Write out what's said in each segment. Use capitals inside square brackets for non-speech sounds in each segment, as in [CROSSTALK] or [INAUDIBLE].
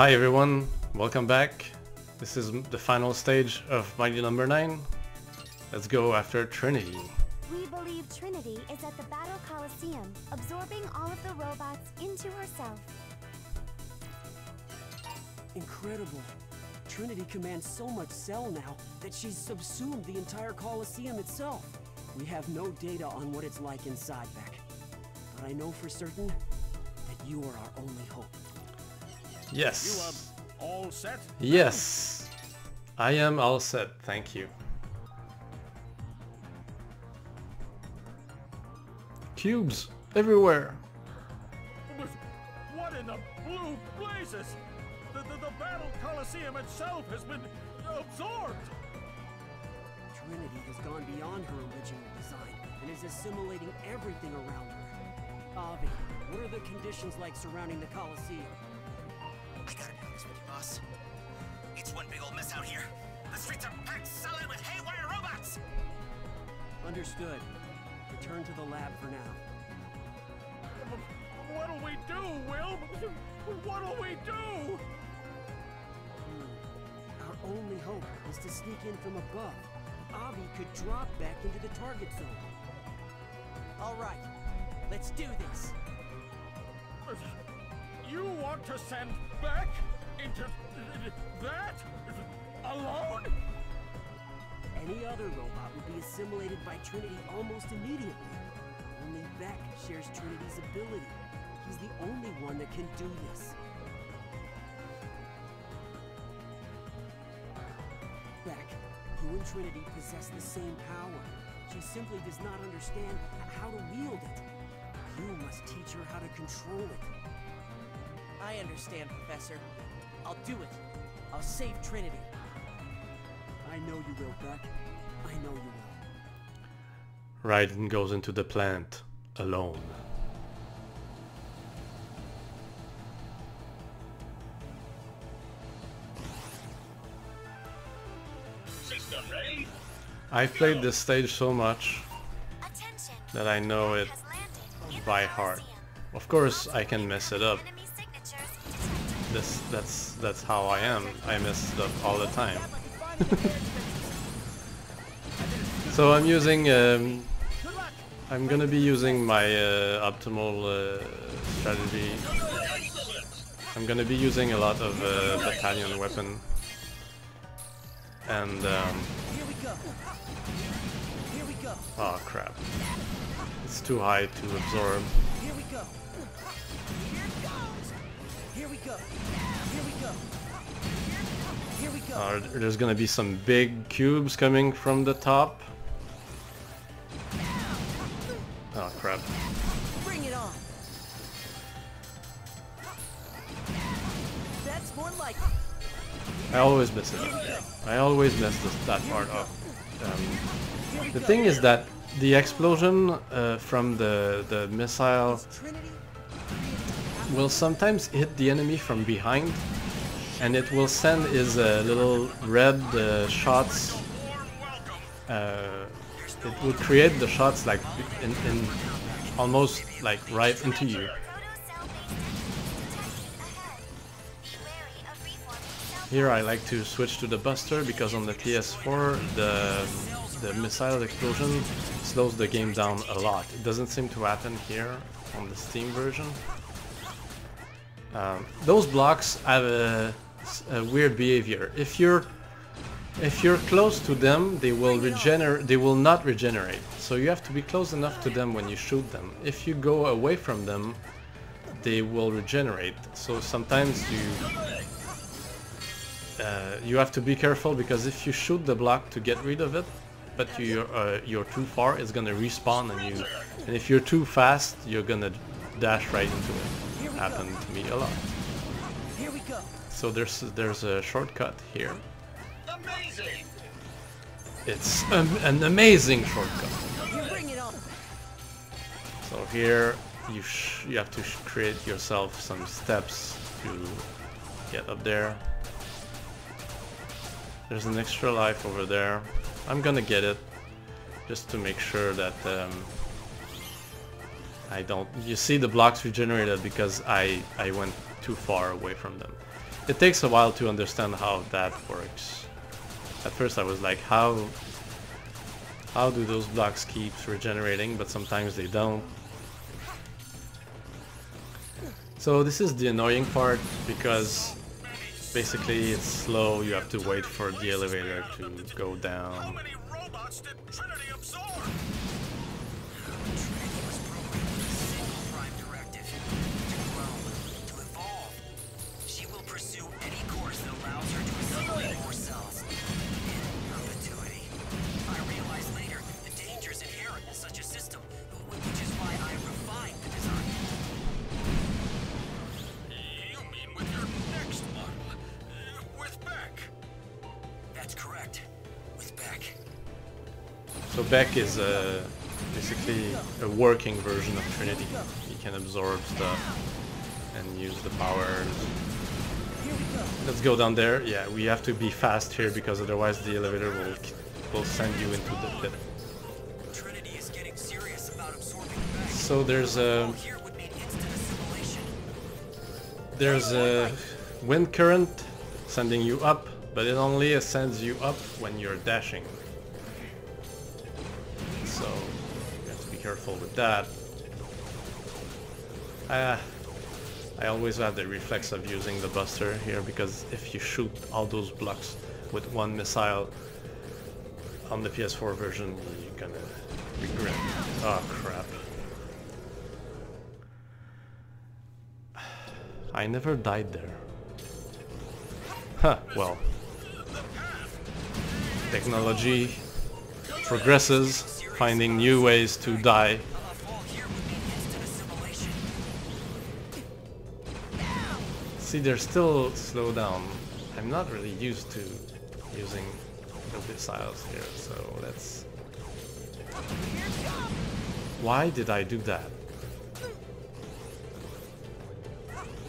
Hi everyone, welcome back. This is the final stage of Mighty Number no. 9. Let's go after Trinity. We believe Trinity is at the Battle Coliseum, absorbing all of the robots into herself. Incredible. Trinity commands so much Xel now that she's subsumed the entire Coliseum itself. We have no data on what it's like inside, Beck. But I know for certain that you are our only hope. Yes. You are all set? Yes. I am all set, thank you. Cubes everywhere. What in the blue blazes? The, the, the Battle Coliseum itself has been absorbed! Trinity has gone beyond her original design and is assimilating everything around her. Avi, what are the conditions like surrounding the Coliseum? Boss. It's one big old mess out here. The streets are packed solid with haywire robots! Understood. Return to the lab for now. What'll we do, Will? What'll we do? Hmm. Our only hope is to sneak in from above. Avi could drop back into the target zone. All right, let's do this. You want to send back into that alone? Any other robot would be assimilated by Trinity almost immediately. Only Beck shares Trinity's ability. He's the only one that can do this. Beck, you and Trinity possess the same power. She simply does not understand how to wield it. You must teach her how to control it. I understand, Professor. I'll do it. I'll save Trinity. I know you will, Beck. I know you will. Raiden goes into the plant alone. System ready? I've played this stage so much that I know it Has landed in by heart. Of course I can mess it up. Enemy. This that's that's how I am. I mess it up all the time. [LAUGHS] so I'm using um, I'm gonna be using my uh, optimal uh, strategy. I'm gonna be using a lot of uh, battalion weapon and um, Here we go. Here we go. oh crap, it's too high to absorb. Here we go. Here we go. Here we go. Uh, there's gonna be some big cubes coming from the top. Oh crap. Bring it on. That's more like I always mess it up. I always mess this, that part up. Um, the thing is that the explosion uh, from the, the missile. Will sometimes hit the enemy from behind and it will send his uh, little red uh, shots uh, it will create the shots like in, in almost like right into you Here I like to switch to the Buster because on the PS4 the, the missile explosion slows the game down a lot. It doesn't seem to happen here on the Steam version. Um, those blocks have a, a weird behavior. If you're if you're close to them, they will regenerate. They will not regenerate. So you have to be close enough to them when you shoot them. If you go away from them, they will regenerate. So sometimes you uh, you have to be careful because if you shoot the block to get rid of it, but you're uh, you're too far, it's gonna respawn on you. And if you're too fast, you're gonna dash right into it. Happened to me a lot. Here we go. So there's there's a shortcut here. Amazing! It's an, an amazing shortcut. You bring it on. So here you sh you have to sh create yourself some steps to get up there. There's an extra life over there. I'm gonna get it just to make sure that um, I don't. You see the blocks regenerated because I I went too far away from them. it takes a while to understand how that works. At first I was like, how how do those blocks keep regenerating, but sometimes they don't. So this is the annoying part because basically it's slow, you have to wait for the elevator to go down. So Beck is uh, basically a working version of Trinity. He can absorb stuff and use the powers. Let's go down there. Yeah, we have to be fast here because otherwise the elevator will will send you into the pit. Trinity is getting serious about absorbing Beck. So there's a All here would mean instant assimilation. there's a wind current sending you up, but it only sends you up when you're dashing. Careful with that. Uh, I always have the reflex of using the buster here because if you shoot all those blocks with one missile on the PS4 version, you're gonna regret. Oh crap. I never died there. Huh, well. Technology progresses, finding new ways to die. See, there's still slow down. I'm not really used to using the missiles here, so let's... Why did I do that?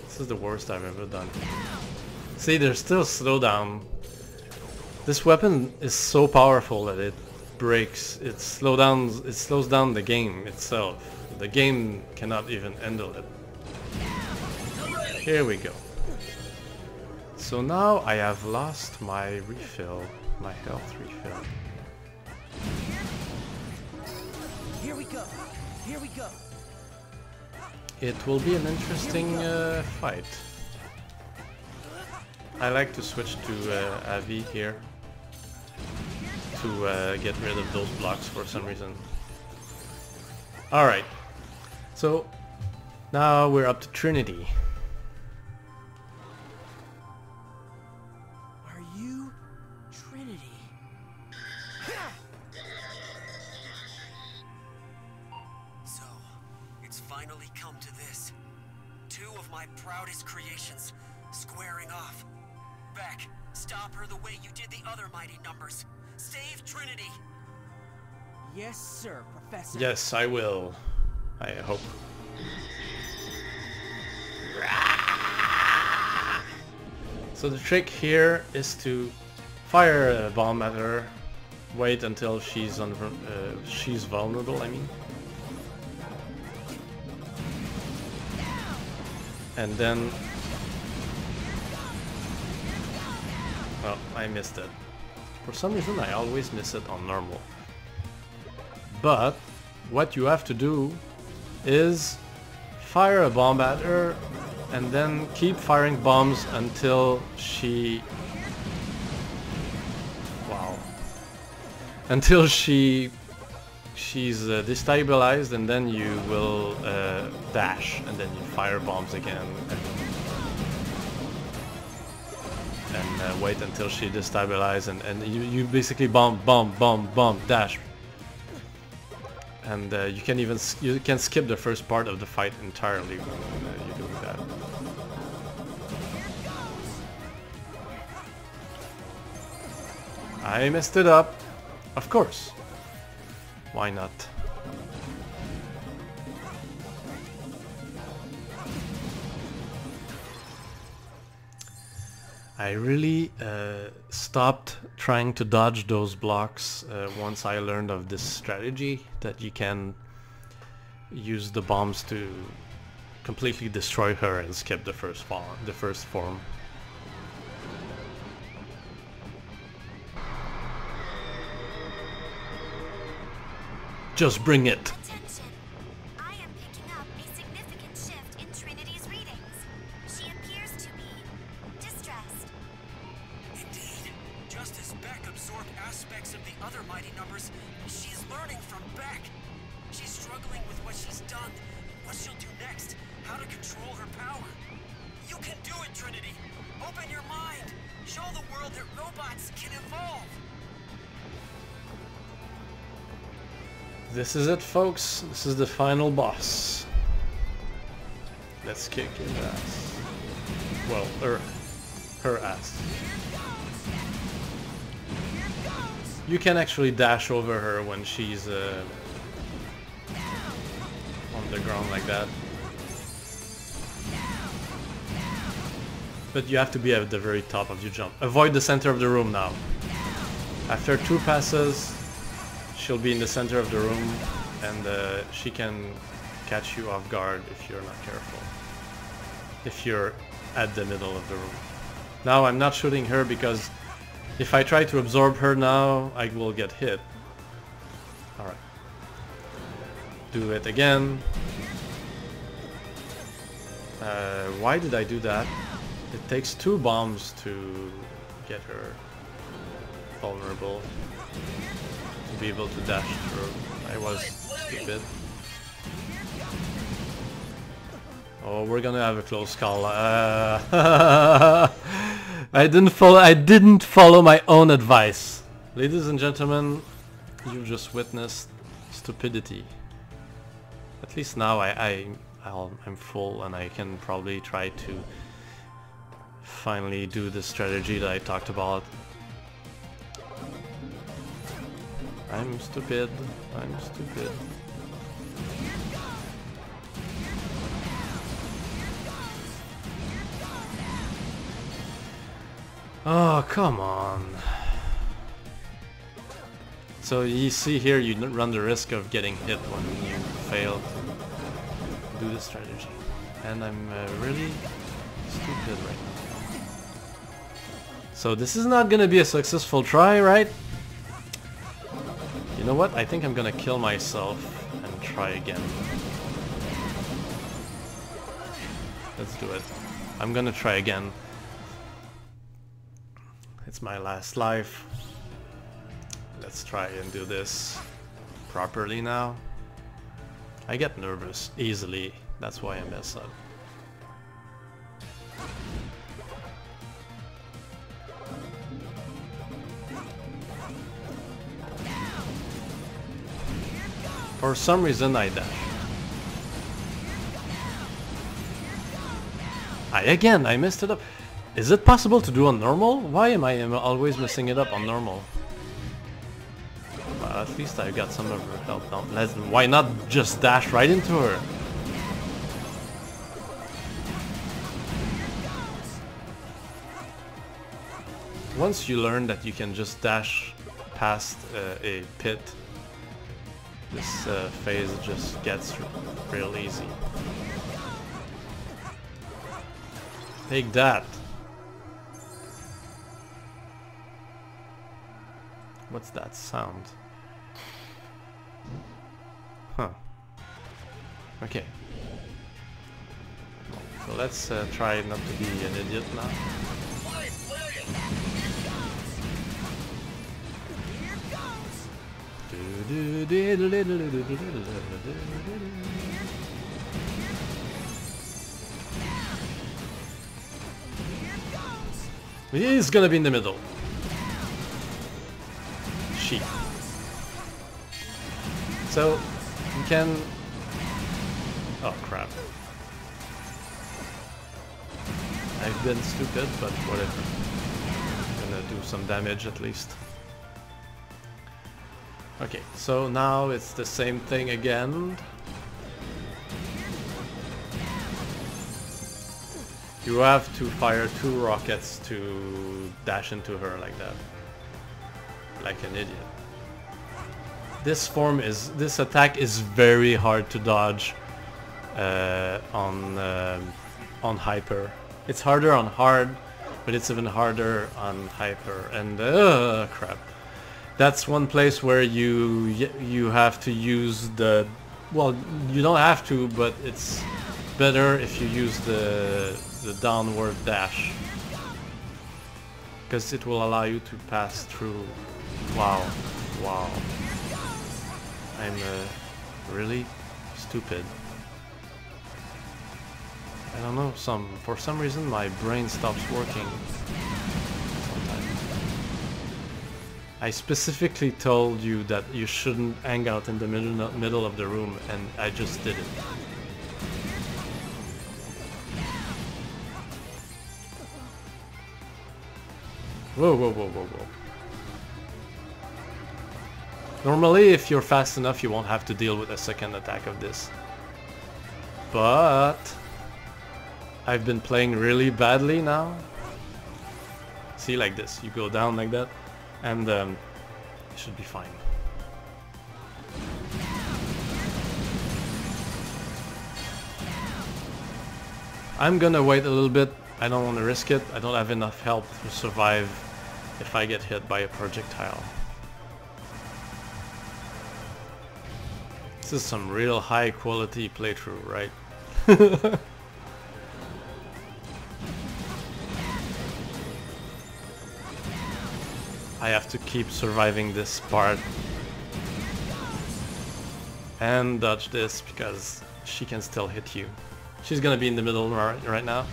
This is the worst I've ever done. See, there's still slowdown. This weapon is so powerful that it breaks, it slow down, it slows down the game itself. The game cannot even handle it. Here we go. So now I have lost my refill, my health refill. Here we go. Here we go. It will be an interesting uh, fight. I like to switch to uh, Avi here to uh, get rid of those blocks for some reason. Alright, so now we're up to Trinity. Are you Trinity? So, it's finally come to this. Two of my proudest creations squaring off. Beck, stop her the way you did the other mighty numbers. Save Trinity. Yes, sir, Professor. Yes, I will. I hope. So the trick here is to fire a bomb at her, wait until she's on, uh, she's vulnerable. I mean, and then. Well, I missed it. For some reason, I always miss it on normal. But what you have to do is fire a bomb at her and then keep firing bombs until she wow until she she's uh, destabilized and then you will uh, dash and then you fire bombs again wait until she destabilizes and, and you, you basically bomb bomb bomb bomb dash and uh, you can even you can skip the first part of the fight entirely when uh, you're that. I messed it up, of course. Why not? I really uh, stopped trying to dodge those blocks uh, once I learned of this strategy that you can use the bombs to completely destroy her and skip the first. The first form. Just bring it. Folks. This is the final boss. Let's kick his ass. Well, her, her ass. You can actually dash over her when she's uh, on the ground like that. But you have to be at the very top of your jump. Avoid the center of the room now. After two passes, she'll be in the center of the room and uh, she can catch you off guard if you're not careful. If you're at the middle of the room. Now I'm not shooting her because if I try to absorb her now, I will get hit. Alright. Do it again. Uh, why did I do that? It takes two bombs to get her vulnerable be able to dash through. I was stupid. Oh, we're gonna have a close call. Uh, [LAUGHS] I didn't follow. I didn't follow my own advice, ladies and gentlemen. You just witnessed stupidity. At least now I, I I'll, I'm full and I can probably try to finally do the strategy that I talked about I'm stupid. I'm stupid. Oh, come on. So you see here you run the risk of getting hit when you fail to do the strategy. And I'm uh, really stupid right now. So this is not gonna be a successful try, right? You know what? I think I'm gonna kill myself and try again. Let's do it. I'm gonna try again. It's my last life. Let's try and do this properly now. I get nervous easily. That's why I mess up. For some reason I dash. I again, I messed it up. Is it possible to do on normal? Why am I always messing it up on normal? Well, at least I got some of her help now. Let's, why not just dash right into her? Once you learn that you can just dash past uh, a pit, this uh, phase just gets real easy. Take that! What's that sound? Huh. Okay. So let's uh, try not to be an idiot now. He's gonna be in the middle. Sheep. So you can. Oh crap. I've been stupid, but whatever. I'm gonna do some damage at least. Okay, so now it's the same thing again. You have to fire two rockets to dash into her like that. Like an idiot. This form is, this attack is very hard to dodge uh, on, um on hyper. It's harder on hard, but it's even harder on hyper. And uh, crap. That's one place where you you have to use the well you don't have to but it's better if you use the the downward dash. Because it will allow you to pass through. Wow wow. I'm uh, really stupid. I don't know some for some reason my brain stops working I specifically told you that you shouldn't hang out in the middle middle of the room, and I just did it. Whoa, whoa, whoa, whoa, whoa. Normally, if you're fast enough, you won't have to deal with a second attack of this. But... I've been playing really badly now. See, like this. You go down like that and um, it should be fine. I'm gonna wait a little bit. I don't want to risk it. I don't have enough help to survive if I get hit by a projectile. This is some real high quality playthrough, right? [LAUGHS] I have to keep surviving this part. And dodge this because she can still hit you. She's gonna be in the middle right now.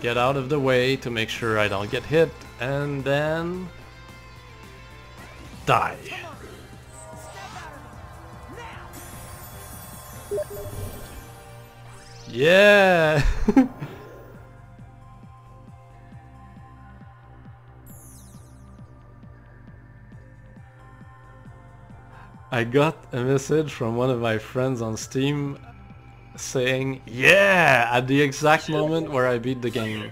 Get out of the way to make sure I don't get hit and then die. Yeah! [LAUGHS] I got a message from one of my friends on Steam saying, yeah, at the exact moment where I beat the game.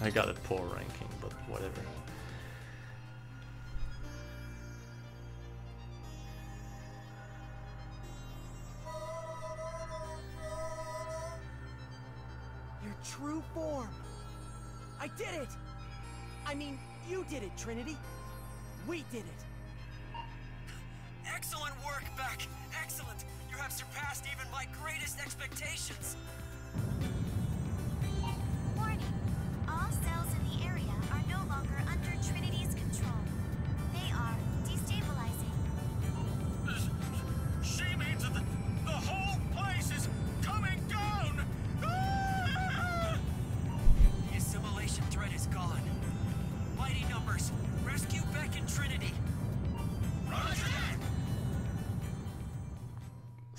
I got a poor ranking, but whatever. Form. I did it. I mean, you did it, Trinity. We did it. Excellent work, Beck! Excellent! You have surpassed even my greatest expectations!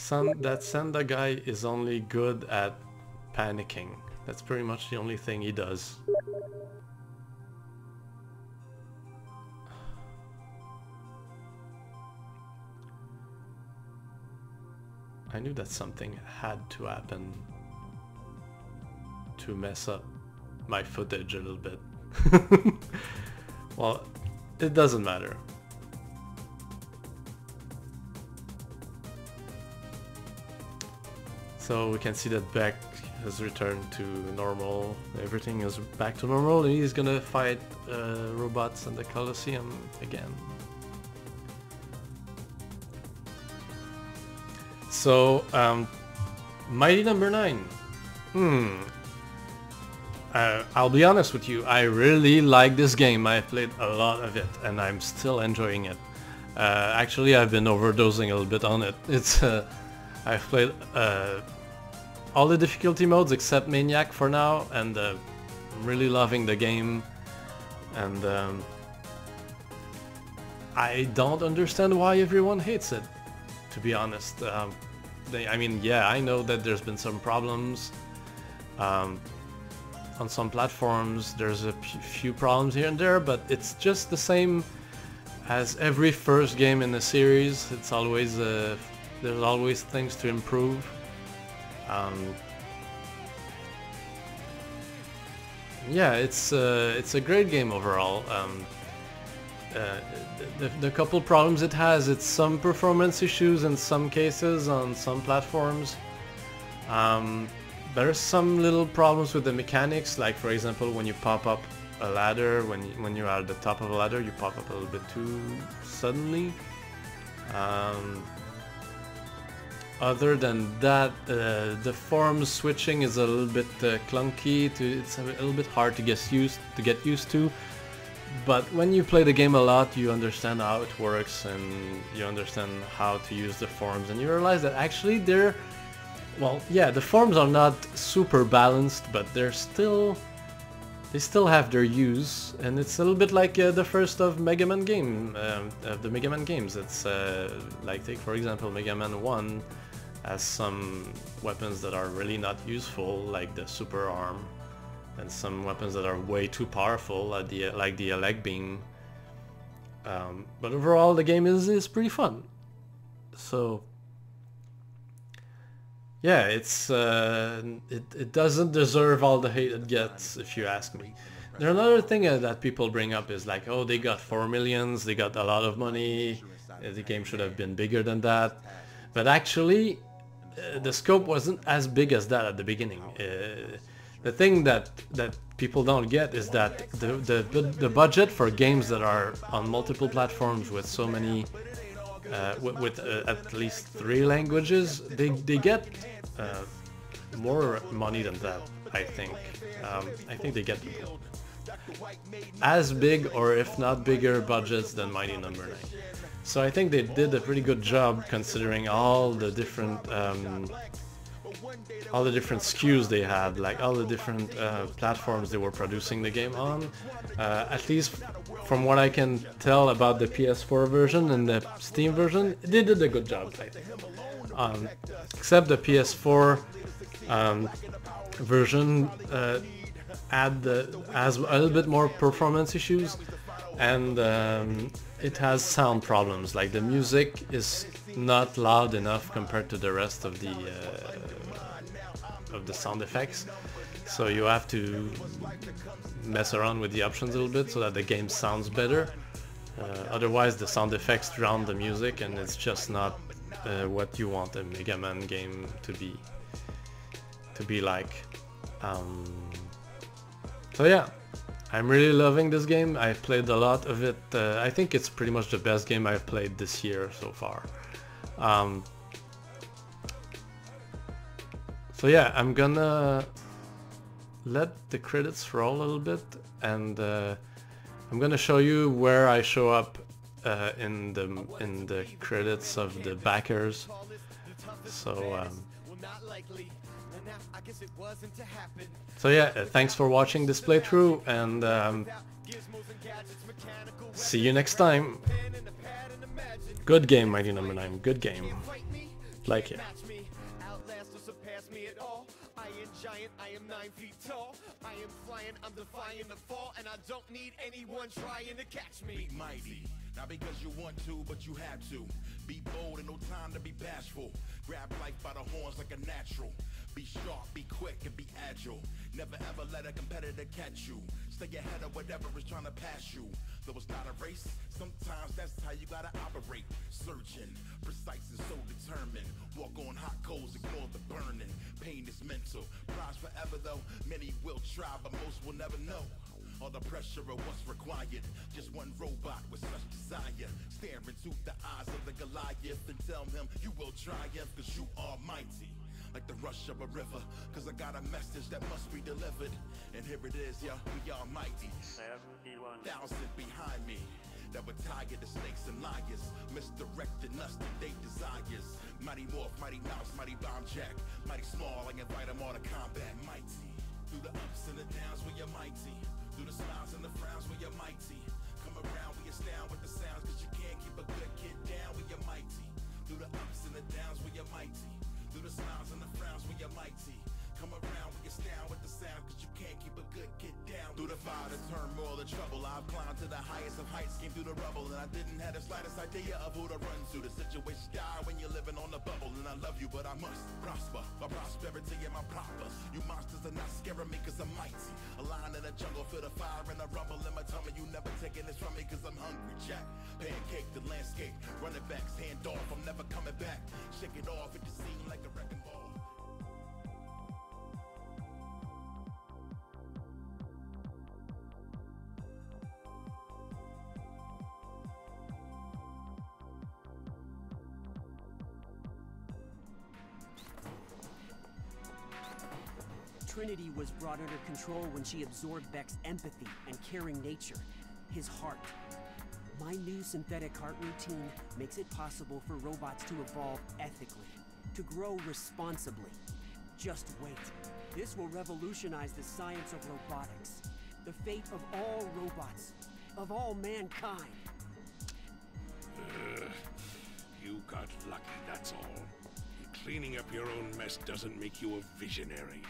San that Sanda guy is only good at panicking. That's pretty much the only thing he does. I knew that something had to happen to mess up my footage a little bit. [LAUGHS] well, it doesn't matter. So we can see that Beck has returned to normal. Everything is back to normal and he's gonna fight uh, robots in the Colosseum again. So, um, Mighty Number 9. Hmm. Uh, I'll be honest with you, I really like this game. I've played a lot of it and I'm still enjoying it. Uh, actually, I've been overdosing a little bit on it. It's uh, I've played uh, all the difficulty modes except Maniac for now, and uh, I'm really loving the game. And um, I don't understand why everyone hates it, to be honest. Um, they, I mean, yeah, I know that there's been some problems. Um, on some platforms there's a few problems here and there, but it's just the same as every first game in the series. It's always uh, there's always things to improve. Um, yeah, it's uh, it's a great game overall. Um, uh, the, the couple problems it has, it's some performance issues in some cases on some platforms. Um, there's some little problems with the mechanics, like for example when you pop up a ladder, when, you, when you're at the top of a ladder you pop up a little bit too suddenly. Um, other than that, uh, the form switching is a little bit uh, clunky. To, it's a little bit hard to get used to get used to. But when you play the game a lot, you understand how it works and you understand how to use the forms, and you realize that actually they're well, yeah, the forms are not super balanced, but they're still they still have their use, and it's a little bit like uh, the first of Mega Man game, um, of the Mega Man games. It's uh, like take for example Mega Man 1 has some weapons that are really not useful, like the super arm, and some weapons that are way too powerful, like the like the leg beam. Um, but overall, the game is is pretty fun. So yeah, it's uh, it it doesn't deserve all the hate it gets, if you ask me. There's another thing uh, that people bring up is like, oh, they got four millions, they got a lot of money. The game should have been bigger than that, but actually, uh, the scope wasn't as big as that at the beginning. Uh, the thing that that people don't get is that the the the budget for games that are on multiple platforms with so many uh, with, with uh, at least three languages, they, they get uh, more money than that, I think. Um, I think they get as big or if not bigger budgets than Mighty Number no. 9. So I think they did a pretty good job considering all the different um, all the different SKUs they had, like all the different uh, platforms they were producing the game on. Uh, at least from what I can tell about the PS4 version and the Steam version, they did a good job, I think. Um, except the PS4 um, version uh, had the, has a little bit more performance issues and um, it has sound problems. Like the music is not loud enough compared to the rest of the uh, of the sound effects. So you have to mess around with the options a little bit so that the game sounds better. Uh, otherwise the sound effects drown the music and it's just not uh, what you want a Mega Man game to be to be like. Um, so yeah I'm really loving this game. I've played a lot of it. Uh, I think it's pretty much the best game I've played this year so far. Um, so yeah, I'm gonna let the credits roll a little bit and uh, I'm gonna show you where I show up uh, in the in the credits of the backers. So um, so yeah, uh, thanks for watching this playthrough and um, see you next time. Good game, Mighty Number no. 9, good game. Like it. I am nine feet tall. I am flying, I'm defying the fall, and I don't need anyone trying to catch me. Be mighty, not because you want to, but you have to. Be bold and no time to be bashful. Grab life by the horns like a natural. Be sharp, be quick, and be agile. Never ever let a competitor catch you. Stay ahead of whatever is trying to pass you. Though it's not a race, sometimes that's how you gotta operate. Searching, precise and so determined. Walk on hot coals, ignore the burning. Pain is mental. Prize forever though, many will try, but most will never know. All the pressure of what's required Just one robot with such desire Stare into the eyes of the Goliath And tell him you will triumph Cause you are mighty like the rush of a river. Cause I got a message that must be delivered. And here it is, yo, we are mighty. Thousand behind me. That would tire the snakes and liars. Misdirecting us to their desires. Mighty Morph, Mighty Mouse, Mighty Bomb Jack. Mighty Small, I invite them all to combat. Mighty. Through the ups and the downs we are mighty. Through the smiles and the frowns we are mighty. Come around, we astound with the sounds Cause you can't keep a good kid down, we are mighty. Through the ups and the downs we are mighty through the smiles and the frowns we are mighty Come around, we astound with the sound Cause you can't keep a good kid down Through the fire, the turmoil, the trouble I've climbed to the highest of heights Came through the rubble And I didn't have the slightest idea of who to run to The situation die when you're living on the bubble And I love you, but I must prosper. My prosperity and my proper. You monsters are not scaring me cause I'm mighty. A lion in the jungle, feel the fire and a rumble in my tummy. You never taking this from me cause I'm hungry, Jack. Pancake the landscape, running backs, hand off, I'm never coming back. Shake it off, it just seemed like a wrecking ball. Control when she absorbed Beck's empathy and caring nature, his heart. My new synthetic heart routine makes it possible for robots to evolve ethically, to grow responsibly. Just wait. This will revolutionize the science of robotics, the fate of all robots, of all mankind. You got lucky, that's all. Cleaning up your own mess doesn't make you a visionary.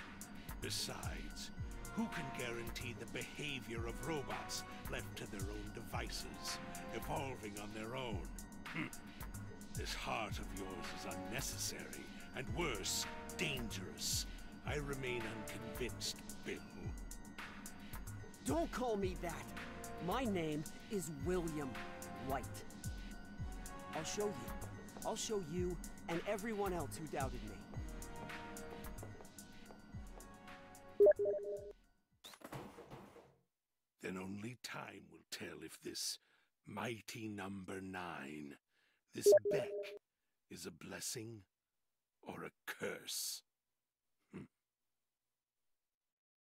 Besides, who can guarantee the behavior of robots left to their own devices, evolving on their own? Hmm. This heart of yours is unnecessary, and worse, dangerous. I remain unconvinced, Bill. Don't call me that. My name is William White. I'll show you. I'll show you and everyone else who doubted me. Mighty number nine, this Beck, is a blessing or a curse.